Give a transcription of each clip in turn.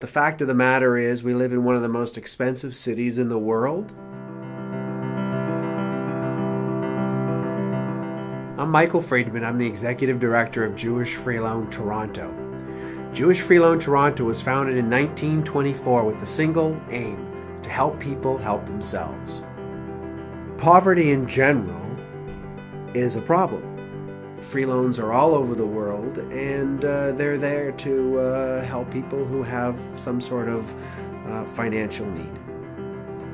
The fact of the matter is, we live in one of the most expensive cities in the world. I'm Michael Freedman. I'm the Executive Director of Jewish Free Loan Toronto. Jewish Free Loan Toronto was founded in 1924 with the single aim to help people help themselves. Poverty in general is a problem. Free loans are all over the world, and uh, they're there to uh, help people who have some sort of uh, financial need.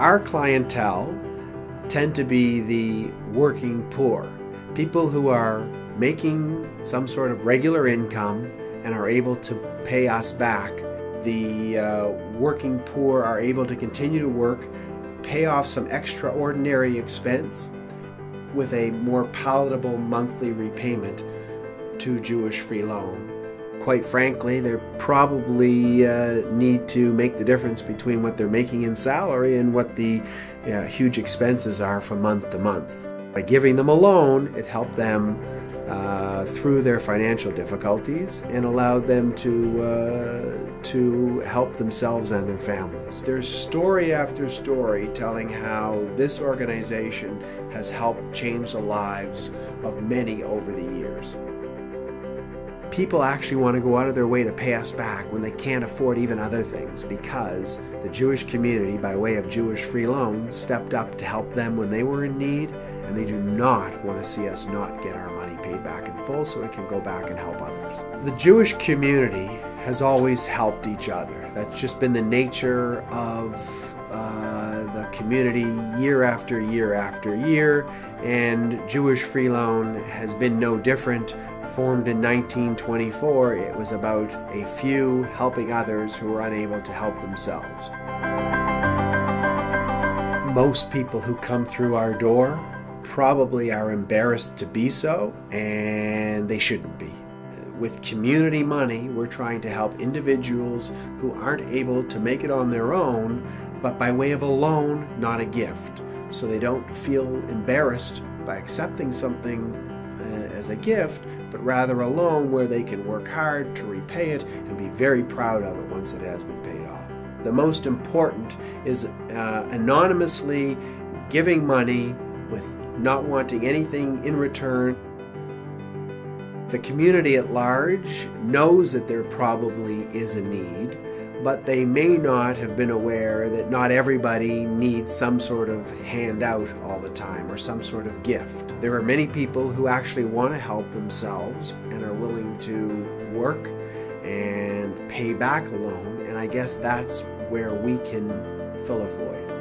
Our clientele tend to be the working poor, people who are making some sort of regular income and are able to pay us back. The uh, working poor are able to continue to work, pay off some extraordinary expense, with a more palatable monthly repayment to Jewish Free Loan. Quite frankly, they probably uh, need to make the difference between what they're making in salary and what the uh, huge expenses are from month to month. By giving them a loan, it helped them uh, through their financial difficulties and allowed them to uh, to help themselves and their families. There's story after story telling how this organization has helped change the lives of many over the years. People actually want to go out of their way to pay us back when they can't afford even other things because the Jewish community, by way of Jewish Free Loan, stepped up to help them when they were in need and they do not want to see us not get our money paid back in full so we can go back and help others. The Jewish community has always helped each other. That's just been the nature of uh, the community year after year after year, and Jewish Free Loan has been no different. Formed in 1924, it was about a few helping others who were unable to help themselves. Most people who come through our door probably are embarrassed to be so, and they shouldn't be. With community money, we're trying to help individuals who aren't able to make it on their own, but by way of a loan, not a gift. So they don't feel embarrassed by accepting something as a gift, but rather a loan where they can work hard to repay it and be very proud of it once it has been paid off. The most important is uh, anonymously giving money with not wanting anything in return. The community at large knows that there probably is a need, but they may not have been aware that not everybody needs some sort of handout all the time or some sort of gift. There are many people who actually want to help themselves and are willing to work and pay back a loan, and I guess that's where we can fill a void.